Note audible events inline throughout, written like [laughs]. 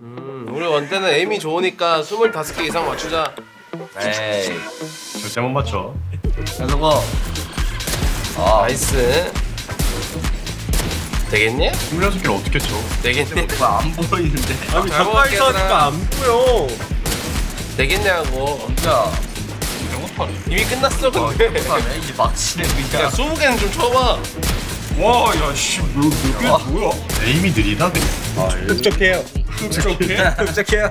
음, 우리 원때는 aim이 좋으니까 25개 이상 맞추자. 에이 절대 못 맞춰. 저거 아 nice. 되겠니? 26개를 어떻게 쳐? 되겠니? [laughs] 뭐안 보이는데 아니 잘 가까이 서니까 안 보여. 되겠냐고. 야 이미 끝났어 근데. 못하네 이제 막 치네 야 그냥 20개는 좀 쳐봐. 와, 야, 씨, 뭐, 몇 아. 뭐야? aim이 느리다, 근데. 흡족해요. 흡족해? 흡족해요.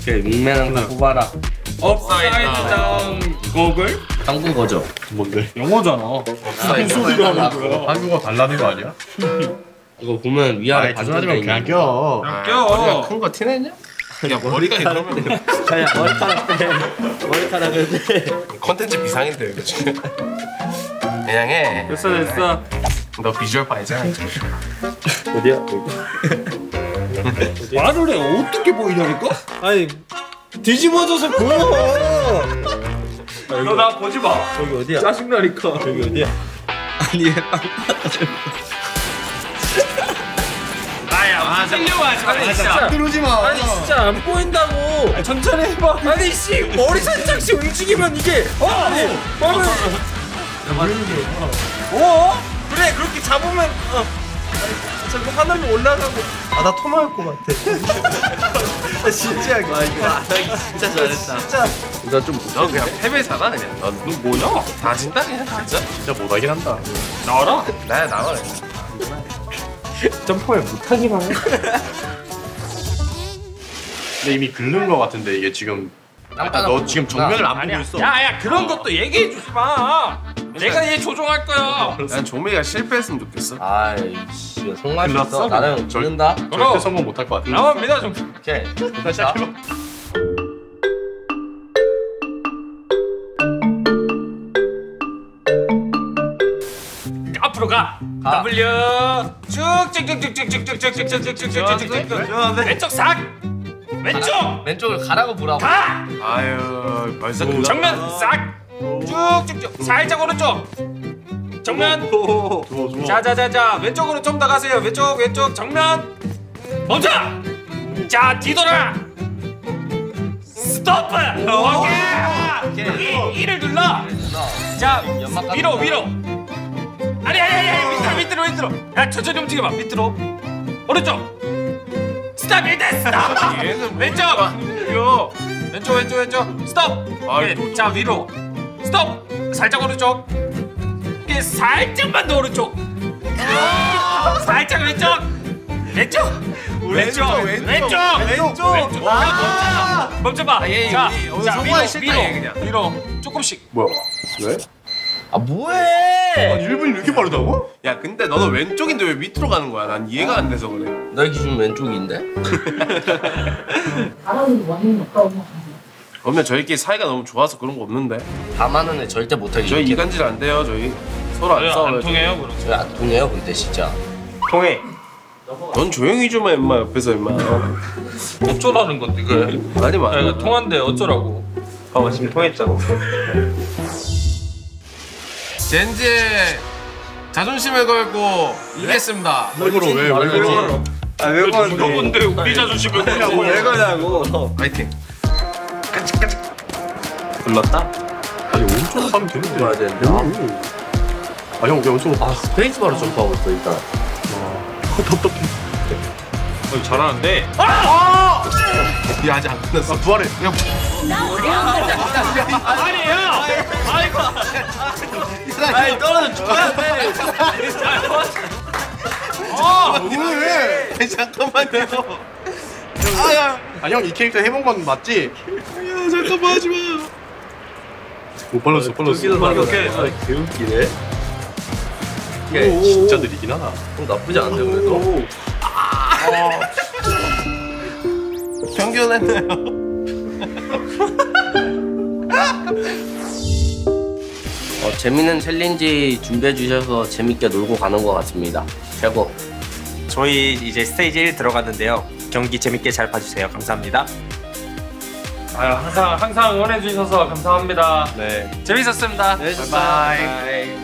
오케이 wingman 거 뽑아라 upside down 고글? 한국 거죠 뭔데? 영어잖아. 소리가 하는 한국어 달라는 거 아니야? [laughs] 이거 보면 위아래 말고 그냥 껴. 껴. 머리가 큰거 티내냐? 야 머리가 이러면 그냥 머리카락 빼 머리카락을 빼 컨텐츠 비상인데 이거 지금. 그냥 해. 됐어 됐어. 너 비주얼 봐야잖아. 어디야? [laughs] 말을 해 어떻게 보이냐니까? 아니 뒤집어져서 보여. 너나 보지 마. 여기 어디야? 짜증나니까. 여기 어디야? 아니 왜 빵? [laughs] 아, 려고 하지 마. 진짜. 들어오지 마. 아니 진짜 안 보인다고. 천천히 해봐. 아니 씨 머리 살짝씩 움직이면 이게 어 아니 머리. 어? 그래 그렇게 잡으면 어. 자꾸 하늘로 올라가고 아 나 토마할 것 같아 [laughs] 아, 진짜 이거 이거 안 하기 진짜 잘했다 진짜 너 그냥 패배사다 그냥. 너, 너 뭐냐? 다 진다 그냥 진짜. 진짜 못하긴 한다. 나와라 나야 나와. [laughs] 점프를 못하기만 해 근데 이미 긁는 거 같은데, 이게 지금. 약간 너 지금 정면을 안 보고 있어. 야야 그런 것도 얘기해 주지 마 내가 얘 조종할 거야 난 조미가 실패했으면 좋겠어. 아이씨 수 있어? 나는 절- 죽는다 절대 그럼. 성공 못할 것 같아. 나만 믿어 좀 오케이 [laughs] 다시 시작해봐. 앞으로 가 가. W 쭉쭉쭉쭉쭉쭉쭉쭉쭉쭉쭉쭉쭉쭉 왼쪽 삭 왼쪽 왼쪽을 가라고 보라고 가 아유 벌써. 정면 싹 쭉쭉쭉 살짝 오른쪽 정면. 자자자자 왼쪽으로 좀 더 가세요 왼쪽 왼쪽 정면 멈춰 자 뒤돌아 스톱 오케이 이, 이를 눌러 자 위로. 위로 밑으로 야 천천히 움직여봐. 밑으로. 오른쪽. 스탑 일단 스탑. 얘는 왼쪽. 요. 왼쪽 왼쪽 왼쪽. 스톱. 오케이. 자 위로. 스톱. 살짝 오른쪽. 이게 살짝만 더 오른쪽. 살짝 왼쪽. 왼쪽. 왼쪽 왼쪽, 왼쪽 왼쪽. 아, 멈춰봐. 멈춰봐. 얘 자, 자 위로. 위로. 조금씩. 뭐야? 왜? 아 뭐해 아, 1분이 이렇게 빠르다고? 야 근데 너는 왼쪽인데 왜 밑으로 가는 거야? 난 이해가 안 돼서 그래. 너의 기준 왼쪽인데? [laughs] 그러면 저희끼리 사이가 너무 좋아서 그런 거 없는데. 밤하는 애 절대 못하게 저희 이렇게. 이간질 안 돼요. 저희 서로 안 싸워요. 그럼 저희 안 통해요 근데 진짜 통해 넌 조용히 좀 해, 임마 옆에서 임마. [laughs] 어쩌라는 건데 그래 말이 많아. 야 이거 통한데 어쩌라고 봐봐 지금 통했잖아 [laughs] 젠지의 자존심을 걸고 이겼습니다. 일부러 왜, 왜 그러지? 아왜 건데 우리 자존심을 걸고 왜 거냐고 파이팅. 불렀다? 아니, 오른쪽으로 가면 되는데. 봐야 되는데 아, 형, 왼쪽으로 가. 아 스페이스 바로 점프하고 있어 일단 답답해. 어, 잘하는데 이 아직 안 끝났어. 부활해. 그냥 아니에요 아이고 아니 떨어져 죽어야 돼 왜? 아니, 잠깐만요. 아, 형, 이 캐릭터 해본 건 맞지? 야, 잠깐만 하지 마. 못 빨랐어, 빨랐어. 이렇게 아, 개웃기네 이게 진짜 느리긴 하다. 좀 나쁘지 않은데 그래도 평균했네요. [laughs] 어, 재밌는 챌린지 준비해 주셔서 재밌게 놀고 가는 것 같습니다 최고 저희 이제 스테이지 1 들어갔는데요. 경기 재밌게 잘 봐주세요. 감사합니다. 아유 항상 항상 응원해 주셔서 감사합니다 네. 재밌었습니다 네, 바이바이